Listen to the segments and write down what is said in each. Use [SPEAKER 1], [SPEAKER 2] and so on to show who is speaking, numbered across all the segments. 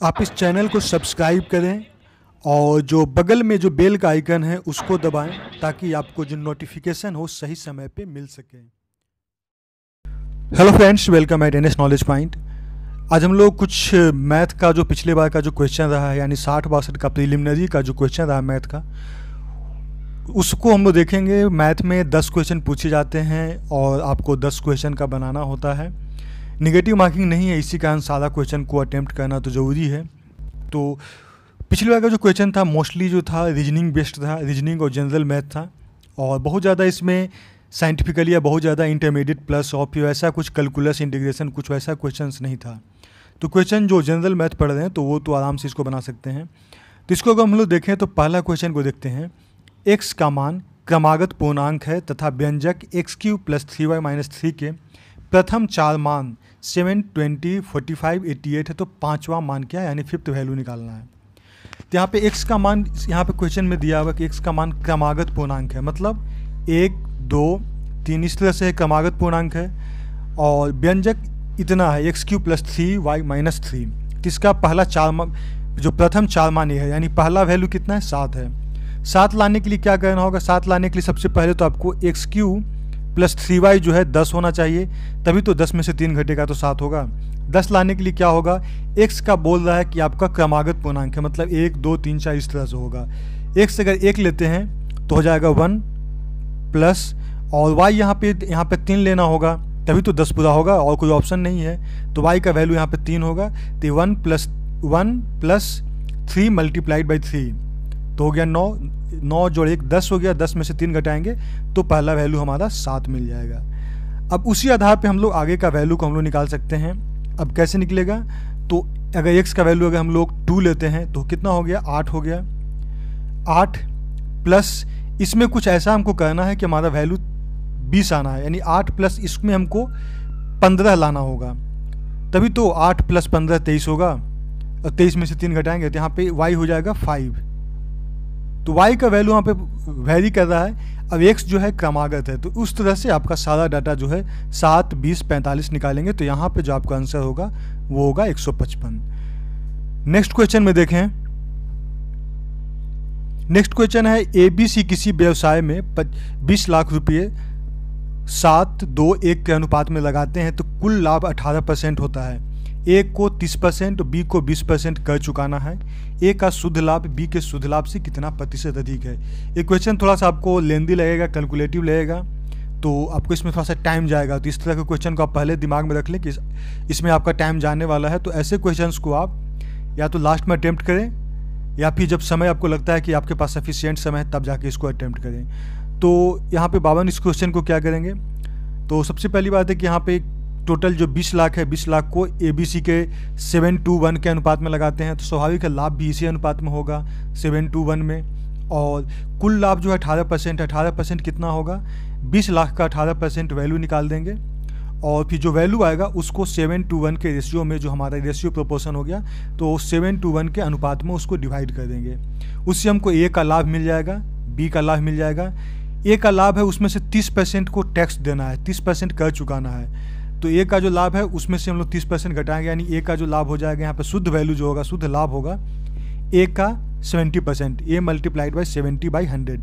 [SPEAKER 1] आप इस चैनल को सब्सक्राइब करें और जो बगल में जो बेल का आइकन है, उसको दबाएँ ताकि आपको जो नोटिफिकेशन हो, सही समय पे मिल सके। Hello friends welcome at N S knowledge point आज हम लोग कुछ मैथ का जो पिछले बार का जो क्वेश्चन रहा है, यानी साठ बासठ का प्रिलिमिनरी का जो क्वेश्चन रहा मैथ का, उसको हम लोग देखेंगे। मैथ में दस क्वेश्चन पूछे जाते हैं और आपको दस क्वेश्चन का बनाना होता है। निगेटिव मार्किंग नहीं है, इसी कारण सारा क्वेश्चन को अटैम्प्ट करना तो ज़रूरी है। तो पिछली बार का जो क्वेश्चन था मोस्टली जो था रीजनिंग बेस्ड था रीजनिंग और जनरल मैथ था। और बहुत ज़्यादा इसमें साइंटिफिकली या बहुत ज़्यादा इंटरमीडिएट प्लस और फिर वैसा कुछ कैलकुलस इंटीग्रेशन कुछ वैसा क्वेश्चन नहीं था। तो क्वेश्चन जो जनरल मैथ पढ़ रहे हैं तो वो तो आराम से इसको बना सकते हैं। तो इसको अगर हम लोग देखें तो पहला क्वेश्चन को देखते हैं। एक्स का मान क्रमागत पूर्णांक है तथा व्यंजक X Q plus three Y minus three के प्रथम चार मान seven twenty forty five eighty eight है तो पाँचवा मान क्या है? यानी फिफ्थ वैल्यू निकालना है। तो यहाँ पे एक्स का मान, यहाँ पे क्वेश्चन में दिया हुआ कि एक्स का मान क्रमागत पूर्णांक है। मतलब एक, दो, तीन, इस तरह से क्रमागत पूर्णांक है। और व्यंजक इतना है X Q plus three Y minus three इसका पहला चार जो प्रथम चार मान ये है, यानी पहला वैल्यू कितना है? सात है। सात लाने के लिए क्या करना होगा? सात लाने के लिए सबसे पहले तो आपको X Q plus three Y जो है दस होना चाहिए, तभी तो दस में से तीन घटेगा तो सात होगा। दस लाने के लिए क्या होगा? एक्स का बोल रहा है कि आपका क्रमागत पूर्णांक है मतलब एक, दो, तीन, चार इस तरह से होगा। एक्स अगर एक लेते हैं तो हो जाएगा वन प्लस, और वाई यहाँ पे यहाँ पे तीन लेना होगा, तभी तो दस पूरा होगा, और कोई ऑप्शन नहीं है। तो वाई का वैल्यू यहाँ पे तीन होगा तो one plus one plus three multiplied by three तो हो गया नौ नौ जोड़ एक दस हो गया, दस में से तीन घटाएँगे तो पहला वैल्यू हमारा सात मिल जाएगा। अब उसी आधार पे हम लोग आगे का वैल्यू को हम लोग निकाल सकते हैं। अब कैसे निकलेगा? तो अगर एक्स का वैल्यू अगर हम लोग टू लेते हैं तो कितना हो गया? आठ हो गया। आठ प्लस इसमें कुछ ऐसा हमको करना है कि हमारा वैल्यू बीस आना है, यानी आठ प्लस इसमें हमको पंद्रह लाना होगा। तभी तो आठ प्लस पंद्रह तेईस होगा। और तेईस में से तीन घटाएँगे तो यहाँ पे वाई हो जाएगा फाइव तो y का वैल्यू यहाँ पे वेरी कर रहा है। अब एक्स जो है क्रमागत है तो उस तरह से आपका सारा डाटा जो है सात, बीस, पैंतालीस निकालेंगे तो यहाँ पे जो आपका आंसर होगा, वो होगा एक सौ पचपन। नेक्स्ट क्वेश्चन में देखें। नेक्स्ट क्वेश्चन है ए बी सी किसी व्यवसाय में बीस लाख रुपये सात, दो, एक के अनुपात में लगाते हैं तो कुल लाभ अठारह परसेंट होता है। ए को 30 परसेंट बी को 20 परसेंट कर चुकाना है। ए का शुद्ध लाभ बी के शुद्ध लाभ से कितना प्रतिशत अधिक है? ये क्वेश्चन थोड़ा सा आपको लेंदी लगेगा कैलकुलेटिव लगेगा तो आपको इसमें थोड़ा सा टाइम जाएगा। तो इस तरह के क्वेश्चन को आप पहले दिमाग में रख लें कि इसमें आपका टाइम जाने वाला है। तो ऐसे क्वेश्चंस को आप या तो लास्ट में अटैम्प्ट करें, या फिर जब समय आपको लगता है कि आपके पास सफिशियंट समय है, तब जाके इसको अटैम्प्ट करें। तो यहाँ पे बावन इस क्वेश्चन को क्या करेंगे? तो सबसे पहली बात है कि यहाँ पे टोटल जो 20 लाख है 20 लाख को ए बी सी के सेवन टू वन के अनुपात में लगाते हैं तो स्वाभाविक है लाभ भी इसी अनुपात में होगा सेवन टू वन में। और कुल लाभ जो है अठारह परसेंट अठारह परसेंट कितना होगा? 20 लाख का अठारह परसेंट वैल्यू निकाल देंगे। और फिर जो वैल्यू आएगा, उसको सेवन टू वन के रेशियो में जो हमारा रेशियो प्रोपोर्शन हो गया तो सेवन टू वन के अनुपात में उसको डिवाइड कर देंगे। उससे हमको ए का लाभ मिल जाएगा बी का लाभ मिल जाएगा। ए का लाभ है, उसमें से तीस परसेंट को टैक्स देना है, तीस परसेंट कर चुकाना है। तो ए का जो लाभ है, उसमें से हम लोग तीस परसेंट घटाएँगे, यानी ए का जो लाभ हो जाएगा, यहाँ पे शुद्ध वैल्यू जो होगा, शुद्ध लाभ होगा ए का seventy percent A multiplied by seventy by hundred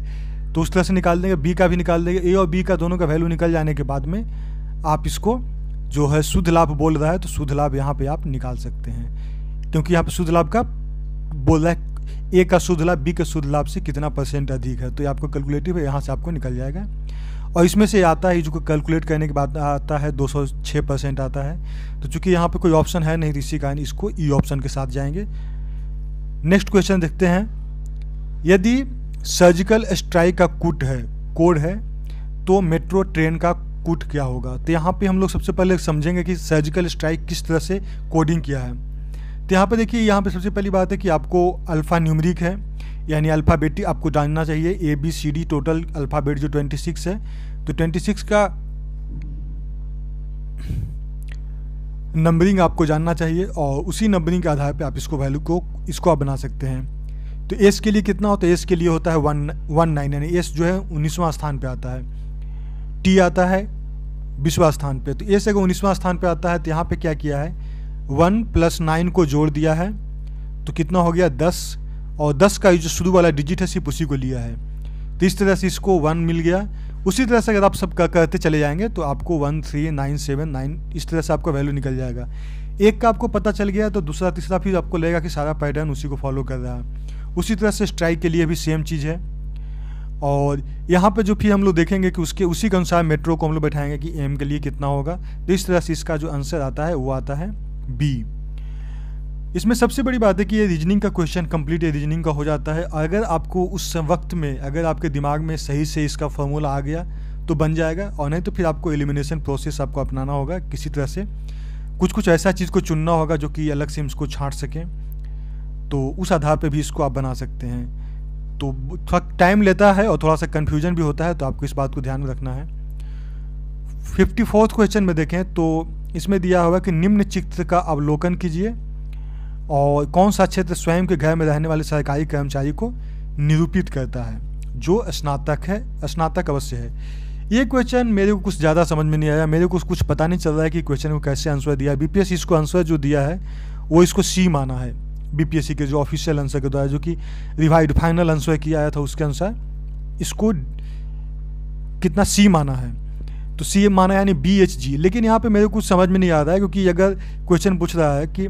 [SPEAKER 1] तो उस तरह से निकाल देंगे बी का भी निकाल देंगे ए और बी का दोनों का वैल्यू निकल जाने के बाद में आप इसको जो है शुद्ध लाभ बोल रहा है तो शुद्ध लाभ यहाँ पे आप निकाल सकते हैं। क्योंकि यहाँ पे शुद्ध लाभ का बोल रहा है ए का शुद्ध लाभ बी के शुद्ध लाभ से कितना परसेंट अधिक है तो ये आपको कैलकुलेटिव है, यहाँ से आपको निकल जाएगा। और इसमें से आता है जो कि कैलकुलेट करने के बाद आता है 206 परसेंट आता है। तो चूँकि यहाँ पे कोई ऑप्शन है नहीं इसी कारण इसको ई ऑप्शन के साथ जाएँगे। नेक्स्ट क्वेश्चन देखते हैं। यदि सर्जिकल स्ट्राइक का कुट है, कोड है तो मेट्रो ट्रेन का कुट क्या होगा? तो यहाँ पे हम लोग सबसे पहले समझेंगे कि सर्जिकल स्ट्राइक किस तरह से कोडिंग किया है। तो यहाँ पे देखिए, यहाँ पे सबसे पहली बात है कि आपको अल्फ़ा न्यूमरिक है। यानी अल्फ़ाबेटी आपको जानना चाहिए A B C D total alphabet जो 26 है। तो 26 का नंबरिंग आपको जानना चाहिए और उसी नंबरिंग के आधार पे आप इसको वैल्यू को, इसको आप बना सकते हैं। तो एस के लिए कितना होता है? एस के लिए होता है वन वन नाइन यानी एस जो है उन्नीसवां स्थान पे आता है। टी आता है बीसवा स्थान पे। तो एस अगर उन्नीसवां स्थान पे आता है तो यहाँ पे क्या किया है? वन प्लस नाइन को जोड़ दिया है। तो कितना हो गया? दस। और दस का जो शुरू वाला डिजिट है, सिर्फ़ उसी को लिया है। तो इस तरह से इसको वन मिल गया। उसी तरह से अगर आप सब करते चले जाएँगे तो आपको one three nine seven nine इस तरह से आपका वैल्यू निकल जाएगा। एक का आपको पता चल गया तो दूसरा, तीसरा फिर आपको लगेगा कि सारा पैटर्न उसी को फॉलो कर रहा है। उसी तरह से स्ट्राइक के लिए भी सेम चीज़ है। और यहाँ पर जो फिर हम लोग देखेंगे कि उसके, उसी के अनुसार मेट्रो को हम लोग बैठाएँगे कि एम के लिए कितना होगा। तो इस तरह से इसका जो आंसर आता है, वो आता है बी इसमें सबसे बड़ी बात है कि ये रीजनिंग का क्वेश्चन कंप्लीट ये रीजनिंग का हो जाता है। अगर आपको उस वक्त में, अगर आपके दिमाग में सही से इसका फॉर्मूला आ गया तो बन जाएगा। और नहीं तो फिर आपको एलिमिनेशन प्रोसेस आपको अपनाना होगा किसी तरह से। कुछ कुछ ऐसा चीज़ को चुनना होगा जो कि अलग से इसको छाँट सकें। तो उस आधार पर भी इसको आप बना सकते हैं। तो थोड़ा टाइम लेता है और थोड़ा सा कन्फ्यूज़न भी होता है तो आपको इस बात को ध्यान में रखना है। फिफ्टी फोर्थ क्वेश्चन में देखें तो इसमें दिया हुआ कि निम्न चित्र का अवलोकन कीजिए। और कौन सा क्षेत्र स्वयं के घर में रहने वाले सरकारी कर्मचारी को निरूपित करता है? जो स्नातक है, स्नातक अवश्य है। ये क्वेश्चन मेरे को कुछ ज़्यादा समझ में नहीं आया। मेरे को कुछ पता नहीं चल रहा है कि क्वेश्चन को कैसे आंसर दिया है। बीपीएस इसको आंसर जो दिया है, वो इसको सी माना है। बीपीएससी के जो ऑफिशियल आंसर के द्वारा, जो कि रिवाइड फाइनल आंसर किया आया था उसके अनुसार, इसको कितना सी माना है? तो सी माना यानी बी एच जी लेकिन यहाँ पे मेरे को कुछ समझ में नहीं आ रहा है, क्योंकि अगर क्वेश्चन पूछ रहा है कि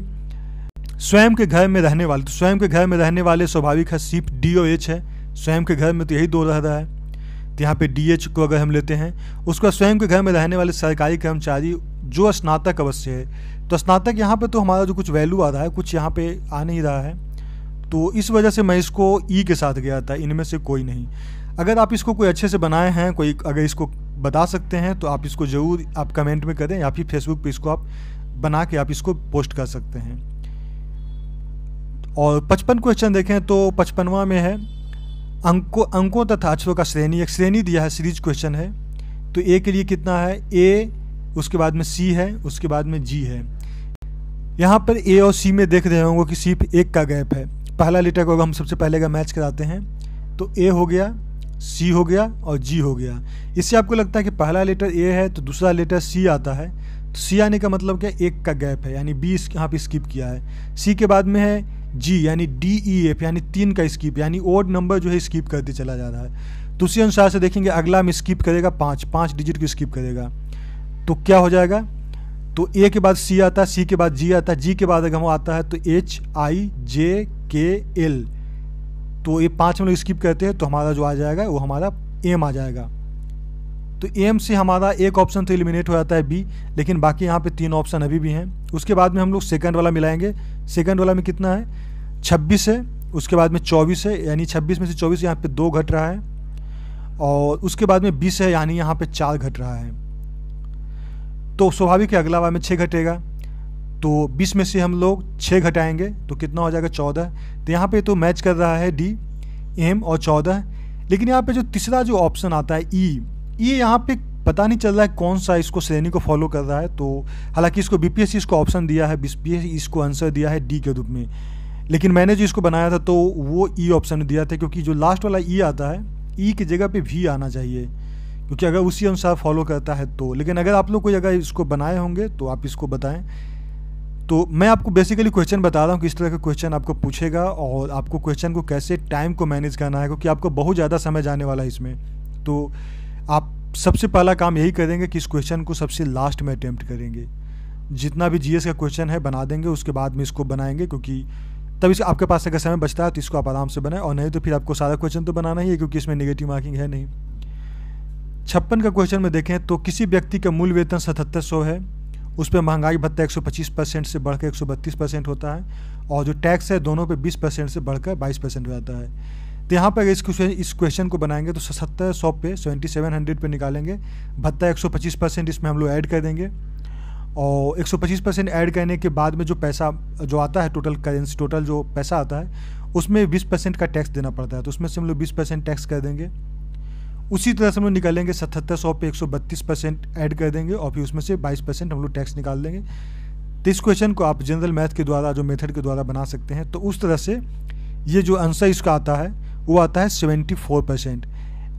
[SPEAKER 1] स्वयं के घर में रहने वाले तो स्वयं के घर में रहने वाले स्वाभाविक है सिर्फ़ डी ओ एच है। स्वयं के घर में तो यही दो रह रहा है। तो यहाँ पे डी एच को अगर हम लेते हैं, उसका स्वयं के घर में रहने वाले सरकारी कर्मचारी जो स्नातक अवश्य है तो स्नातक यहाँ पे तो हमारा जो कुछ वैल्यू आ रहा है, कुछ यहाँ पे आ नहीं रहा है। तो इस वजह से मैं इसको ई के साथ गया था, इनमें से कोई नहीं। अगर आप इसको कोई अच्छे से बनाए हैं, कोई अगर इसको बता सकते हैं तो आप इसको ज़रूर आप कमेंट में करें, या फिर फेसबुक पे इसको आप बना के आप इसको पोस्ट कर सकते हैं। और पचपन क्वेश्चन देखें तो पचपनवा में है, अंकों अंकों तथा अक्षरों का श्रेणी, एक श्रेणी दिया है सीरीज़ क्वेश्चन है। तो ए के लिए कितना है? ए उसके बाद में सी है, उसके बाद में जी है। यहाँ पर ए और सी में देख रहे होंगे कि सिर्फ़ एक का गैप है। पहला लेटर को अगर हम सबसे पहले का मैच कराते हैं तो ए हो गया सी हो गया और जी हो गया। इससे आपको लगता है कि पहला लेटर ए है तो दूसरा लेटर सी आता है। तो सी आने का मतलब क्या? एक का गैप है, यानी बी यहाँ पे स्किप किया है। सी के बाद में है जी यानी डी ई एफ़ यानी तीन का स्किप यानी ओड नंबर जो है स्किप करते चला जा रहा है। तो उसी अनुसार से देखेंगे, अगला में स्किप करेगा पाँच पाँच डिजिट को स्किप करेगा। तो क्या हो जाएगा? तो ए के बाद सी आता है सी के बाद जी आता है जी के बाद अगर हम आता है तो एच आई जे के एल तो ये पाँच हम लोग स्किप करते हैं तो हमारा जो आ जाएगा, वो हमारा एम आ जाएगा। तो एम से हमारा एक ऑप्शन तो एलिमिनेट हो जाता है बी लेकिन बाकी यहाँ पे तीन ऑप्शन अभी भी हैं। उसके बाद में हम लोग सेकंड वाला मिलाएँगे। सेकंड वाला में कितना है? छब्बीस है उसके बाद में चौबीस है यानी छब्बीस में से चौबीस यहाँ पे दो घट रहा है और उसके बाद में बीस है यानी यहाँ पे चार घट रहा है। तो स्वाभाविक है अगला वाला में छः घटेगा। तो बीस में से हम लोग छः घटाएँगे तो कितना हो जाएगा? चौदह। तो यहाँ पर तो मैच कर रहा है डी एम और चौदह। लेकिन यहाँ पर जो तीसरा जो ऑप्शन आता है ई e, ये यहाँ पे पता नहीं चल रहा है कौन सा इसको श्रेणी को फॉलो कर रहा है तो हालाँकि इसको बीपीएससी इसको ऑप्शन दिया है बीपीएससी इसको आंसर दिया है डी के रूप में। लेकिन मैंने जो इसको बनाया था तो वो ई e ऑप्शन दिया था, क्योंकि जो लास्ट वाला ई e आता है ई e की जगह पे वी आना चाहिए, क्योंकि अगर उसी अनुसार फॉलो करता है तो। लेकिन अगर आप लोग कोई अगर इसको बनाए होंगे तो आप इसको बताएँ। तो मैं आपको बेसिकली क्वेश्चन बता रहा हूँ किस तरह का क्वेश्चन आपको पूछेगा, और आपको क्वेश्चन को कैसे टाइम को मैनेज करना है, क्योंकि आपको बहुत ज़्यादा समय जाने वाला है इसमें। तो आप सबसे पहला काम यही करेंगे कि इस क्वेश्चन को सबसे लास्ट में अटैम्प्ट करेंगे। जितना भी जीएस का क्वेश्चन है, बना देंगे, उसके बाद में इसको बनाएँगे, क्योंकि तब इस, आपके पास अगर समय बचता है तो इसको आप आराम से बनाएँ, और नहीं तो फिर आपको सारा क्वेश्चन तो बनाना ही है, क्योंकि इसमें नेगेटिव मार्किंग है नहीं। छप्पन का क्वेश्चन में देखें तो किसी व्यक्ति का मूल वेतन सतहत्तर सौ है, उस पर महँगाई भत्ता 125 परसेंट से बढ़कर 132 परसेंट होता है, और जो टैक्स है, दोनों पे 20 परसेंट से बढ़कर 22 परसेंट हो जाता है। तो यहाँ पर अगर इस क्वेश्चन इस क्वेश्चन को बनाएँगे तो सत्तर, सौ पे सेवेंटी सेवन हंड्रेड पर निकालेंगे। भत्ता 125 परसेंट इसमें हम लोग ऐड कर देंगे। और 125 परसेंट ऐड करने के बाद में जो पैसा, जो आता है टोटल करेंसी टोटल जो पैसा आता है, उसमें 20 परसेंट का टैक्स देना पड़ता है। तो उसमें से हम लोग 20 परसेंट टैक्स कर देंगे। उसी तरह से हम लोग निकालेंगे सतहत्तर, सौ पे एक सौ बत्तीस परसेंट ऐड कर देंगे और फिर उसमें से बाईस परसेंट हम लोग टैक्स निकाल देंगे। तो इस क्वेश्चन को आप जनरल मैथ के द्वारा, जो मेथड के द्वारा बना सकते हैं। तो उस तरह से ये जो आंसर इसका आता है वो आता है सेवेंटी फोर परसेंट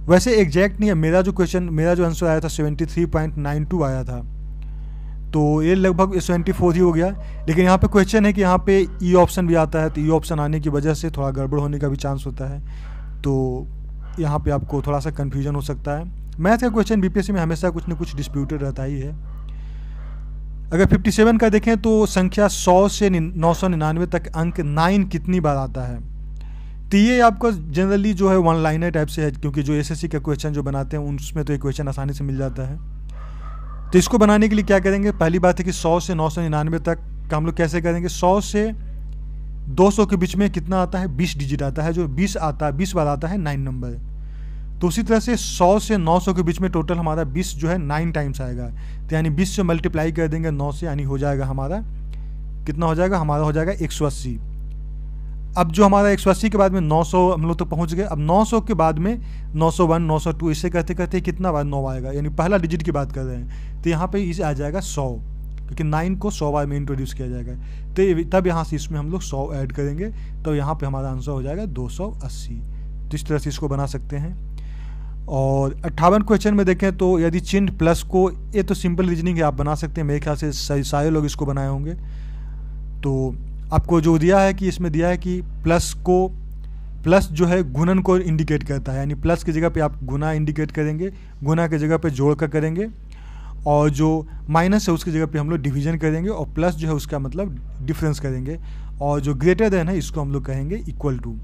[SPEAKER 1] वैसे एग्जैक्ट नहीं है, मेरा जो क्वेश्चन मेरा जो आंसर आया था seventy three point nine two आया था। तो ये लगभग ट्वेंटी फोर ही हो गया। लेकिन यहाँ पे क्वेश्चन है कि यहाँ पे ई e ऑप्शन भी आता है तो ई e ऑप्शन आने की वजह से थोड़ा गड़बड़ होने का भी चांस होता है। तो यहाँ पे आपको थोड़ा सा कन्फ्यूज़न हो सकता है। मैथ का क्वेश्चन बीपीएससी में हमेशा कुछ ना कुछ डिस्प्यूटेड रहता ही है। अगर 57 का देखें तो संख्या 100 से नौ सौ निन्यानवे तक अंक नाइन कितनी बार आता है? तो ये आपको जनरली जो है वन लाइनर टाइप से है, क्योंकि जो एसएससी का क्वेश्चन जो बनाते हैं, उसमें तो ये क्वेश्चन आसानी से मिल जाता है। तो इसको बनाने के लिए क्या करेंगे? पहली बात है कि 100 से नौ सौ निन्यानवे तक का हम लोग कैसे करेंगे? 100 से 200 के बीच में कितना आता है? 20 डिजिट आता है, जो 20 आता है 20 बार आता है नाइन नंबर तो उसी तरह से 100 से 900 के बीच में टोटल हमारा 20 जो है नाइन टाइम्स आएगा। तो यानी 20 से मल्टीप्लाई कर देंगे 9 से, यानी हो जाएगा हमारा, कितना हो जाएगा? हमारा हो जाएगा 180 अब जो हमारा 180 के बाद में 900 हम लोग तक तो पहुँच गए। अब 900 के बाद में 901 902 इसे कहते कहते कितना बार नौ आएगा? यानी पहला डिजिट की बात कर रहे हैं। तो यहाँ पे इसे आ जाएगा 100 क्योंकि नाइन को सौ बार में इंट्रोड्यूस किया जाएगा। तो तब यहाँ से इसमें हम लोग सौ ऐड करेंगे तो यहाँ पे हमारा आंसर हो जाएगा 280 तो इस तरह से इसको बना सकते हैं। और अट्ठावन क्वेश्चन में देखें तो यदि चिन्ह प्लस को, ये तो सिंपल रीजनिंग है, आप बना सकते हैं। मेरे ख्याल से सारे लोग इसको बनाए होंगे। तो आपको जो दिया है कि इसमें दिया है कि प्लस को प्लस जो है गुणन को इंडिकेट करता है, यानी प्लस की जगह पे आप गुना इंडिकेट करेंगे गुना की जगह पे जोड़ कर करेंगे, और जो माइनस है उसकी जगह पे हम लोग डिवीज़न करेंगे, और प्लस जो है उसका मतलब डिफरेंस करेंगे, और जो ग्रेटर देन है इसको हम लोग कहेंगे इक्वल टू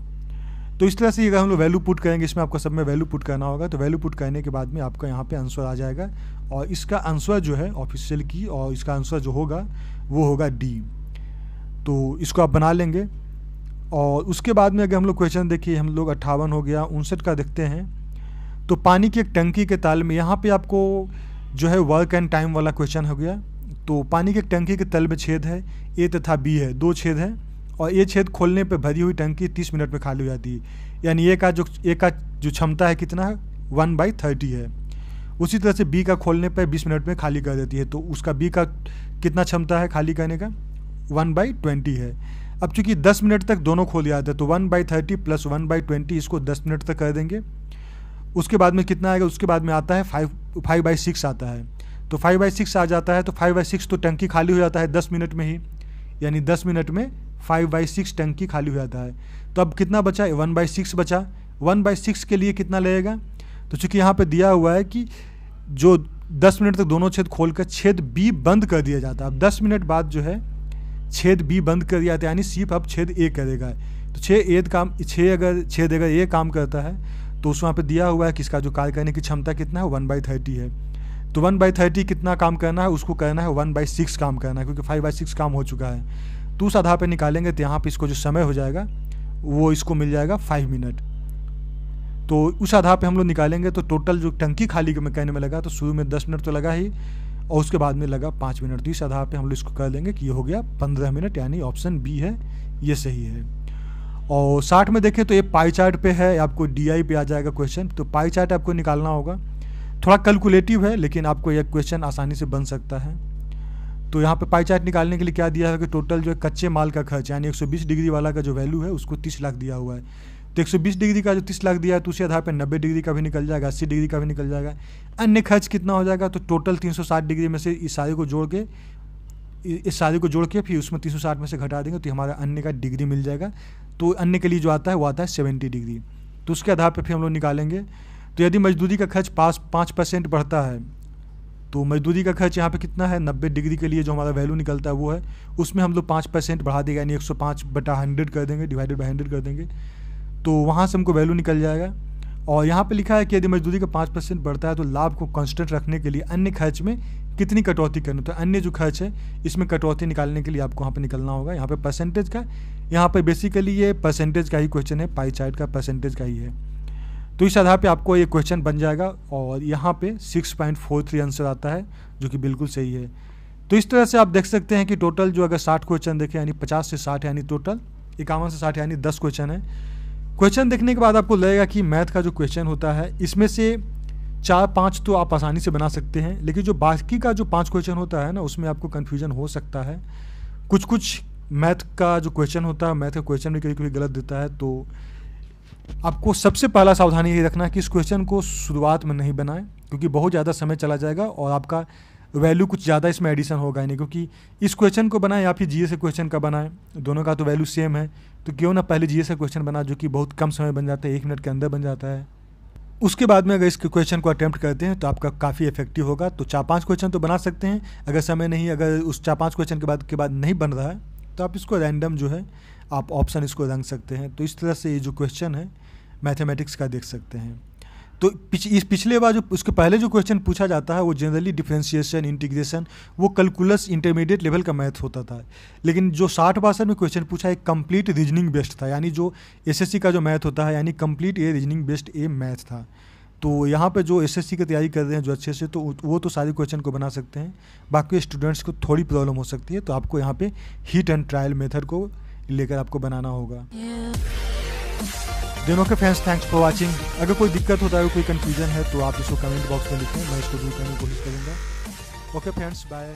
[SPEAKER 1] तो इस तरह से अगर हम लोग वैल्यू पुट करेंगे, इसमें आपको सब में वैल्यू पुट करना होगा तो वैल्यू पुट करने के बाद में आपका यहाँ पे आंसर आ जाएगा, और इसका आंसर जो है ऑफिशियल की, और इसका आंसर जो होगा, वो होगा डी तो इसको आप बना लेंगे। और उसके बाद में अगर हम लोग क्वेश्चन देखिए, हम लोग अट्ठावन हो गया, उनसठ का देखते हैं। तो पानी की एक टंकी के ताल में यहाँ पे आपको जो है वर्क एंड टाइम वाला क्वेश्चन हो गया। तो पानी की एक टंकी के तल में छेद है, ए तथा बी है, दो छेद है। और ये छेद खोलने पे भरी हुई टंकी तीस मिनट में खाली हो जाती है। यानी ए का जो, ए का जो क्षमता है कितना? है वन बाई थर्टी है। उसी तरह से बी का खोलने पर बीस मिनट में खाली कर देती है। तो उसका बी का कितना क्षमता है खाली करने का? वन बाई ट्वेंटी है। अब चूँकि दस मिनट तक दोनों खोल जाते हैं तो one by thirty plus one by twenty इसको दस मिनट तक कर देंगे। उसके बाद में कितना आएगा? उसके बाद में आता है फाइव फाइव बाई सिक्स आता है। तो फाइव बाई सिक्स आ जाता है तो फाइव बाई सिक्स तो टंकी खाली हो जाता है दस मिनट में ही। यानी दस मिनट में फाइव बाई सिक्स टंकी खाली हो जाता है। तो अब कितना बचा वन बाई सिक्स बचा। वन बाई सिक्स के लिए कितना लगेगा? तो चूँकि यहाँ पे दिया हुआ है कि जो दस मिनट तक दोनों छेद खोल कर छेद बी बंद कर दिया जाता है। अब दस मिनट बाद जो है छेद बी बंद कर दिया था, यानी सिर्फ़ अब छेद ए करेगा। तो छः ए काम, छः अगर, छेद अगर ए काम करता है तो उस वहाँ पर दिया हुआ है कि इसका जो कार्य करने की क्षमता कितना है, वन बाई थर्टी है। तो वन बाई थर्टी कितना काम करना है, उसको करना है वन बाई सिक्स काम करना है, क्योंकि फाइव बाई सिक्स काम हो चुका है। तो उस आधार पर निकालेंगे तो यहाँ पर इसको जो समय हो जाएगा, वो इसको मिल जाएगा फाइव मिनट। तो उस आधार पे हम लोग निकालेंगे तो टोटल जो टंकी खाली में कहने में लगा तो शुरू में दस मिनट तो लगा ही और उसके बाद में लगा पाँच मिनट तो इस आधार पर हम लोग इसको कर देंगे कि ये हो गया पंद्रह मिनट, यानी ऑप्शन बी है, ये सही है। और साठ में देखें तो ये पाई चार्ट पे है, आपको डी आई पे आ जाएगा क्वेश्चन तो पाई चार्ट आपको निकालना होगा। थोड़ा कैलकुलेटिव है, लेकिन आपको यह क्वेश्चन आसानी से बन सकता है। तो यहाँ पे पाई चार्ट निकालने के लिए क्या दिया है कि टोटल जो है कच्चे माल का खर्च, यानी 120 डिग्री वाला का जो वैल्यू है, उसको 30 लाख दिया हुआ है। तो 120 डिग्री का जो 30 लाख दिया है तो उसी आधार पर 90 डिग्री का भी निकल जाएगा 80 डिग्री का भी निकल जाएगा। अन्य खर्च कितना हो जाएगा तो टोटल 360 डिग्री में से इस सारे को जोड़ के इस सारे को जोड़ के फिर उसमें तीन सौ साठ में से घटा देंगे तो हमारा अन्य का डिग्री मिल जाएगा। तो अन्य के लिए जो आता है, वो आता है सेवेंटी डिग्री। तो उसके आधार पर फिर हम लोग निकालेंगे। तो यदि मजदूरी का खर्च पाँच पाँच परसेंट बढ़ता है तो मजदूरी का खर्च यहाँ पे कितना है, नब्बे डिग्री के लिए जो हमारा वैल्यू निकलता है, वो है, उसमें हम लोग पाँच परसेंट बढ़ा देंगे, यानी एक सौ पाँच बटा हंड्रेड कर देंगे, डिवाइडेड बाई हंड्रेड कर देंगे। तो वहाँ से हमको वैल्यू निकल जाएगा। और यहाँ पे लिखा है कि यदि मजदूरी का पाँच परसेंट बढ़ता है तो लाभ को कॉन्स्टेंट रखने के लिए अन्य खर्च में कितनी कटौती करनी तो अन्य जो खर्च है, इसमें कटौती निकालने के लिए आपको यहाँ पे निकलना होगा। यहाँ पे परसेंटेज का, यहाँ पे बेसिकली ये परसेंटेज का ही क्वेश्चन है पाई चार्ट का परसेंटेज का ही है। तो इस आधार पे आपको ये क्वेश्चन बन जाएगा और यहाँ पे six point four three answer आता है, जो कि बिल्कुल सही है। तो इस तरह से आप देख सकते हैं कि टोटल जो अगर साठ क्वेश्चन देखें, यानी पचास से साठ, यानी टोटल इक्यावन से साठ, यानी दस क्वेश्चन है। क्वेश्चन देखने के बाद आपको लगेगा कि मैथ का जो क्वेश्चन होता है, इसमें से चार, पाँच तो आप आसानी से बना सकते हैं, लेकिन जो बाकी का जो पाँच क्वेश्चन होता है ना, उसमें आपको कन्फ्यूज़न हो सकता है। कुछ कुछ मैथ का जो क्वेश्चन होता है मैथ का क्वेश्चन भी कभी कभी गलत देता है तो आपको सबसे पहला सावधानी ये रखना है कि इस क्वेश्चन को शुरुआत में नहीं बनाएँ, क्योंकि बहुत ज़्यादा समय चला जाएगा और आपका वैल्यू कुछ ज़्यादा इसमें एडिशन होगा ही नहीं, क्योंकि इस क्वेश्चन को बनाए या फिर जी से क्वेश्चन का बनाए, दोनों का तो वैल्यू सेम है। तो क्यों ना पहले जी से क्वेश्चन बना, जो कि बहुत कम समय बन जाता है, एक मिनट के अंदर बन जाता है। उसके बाद में अगर इस क्वेश्चन को अटैम्प्ट करते हैं तो आपका काफ़ी इफ़ेक्टिव होगा। तो चार पाँच क्वेश्चन तो बना सकते हैं। अगर समय नहीं, अगर उस चार पाँच क्वेश्चन के बाद के बाद नहीं बन रहा है तो आप इसको रैंडम जो है, आप ऑप्शन इसको रंग सकते हैं। तो इस तरह से ये जो क्वेश्चन है मैथमेटिक्स का देख सकते हैं। तो पिछ, इस पिछले बार जो उसके पहले जो क्वेश्चन पूछा जाता है वो जनरली डिफ्रेंशिएशन इंटीग्रेशन वो कैलकुलस इंटरमीडिएट लेवल का मैथ होता था। लेकिन जो साठ बासठ में क्वेश्चन पूछा एक कंप्लीट रीजनिंग बेस्ड था। यानी जो एसएससी का जो मैथ होता है यानी complete a reasoning based a math था। तो यहाँ पे जो एसएससी की तैयारी कर रहे हैं जो अच्छे से तो वो तो सारे क्वेश्चन को बना सकते हैं। बाकी स्टूडेंट्स को थोड़ी प्रॉब्लम हो सकती है तो आपको यहाँ पे हीट एंड ट्रायल मेथड को लेकर आपको बनाना होगा। दोनों के फैंस थैंक्स फॉर वाचिंग अगर कोई दिक्कत होता है कोई कन्फ्यूज़न है तो आप इसको कमेंट बॉक्स में लिखें। मैं इसको दूर करने की कोशिश करूँगा। Okay friends bye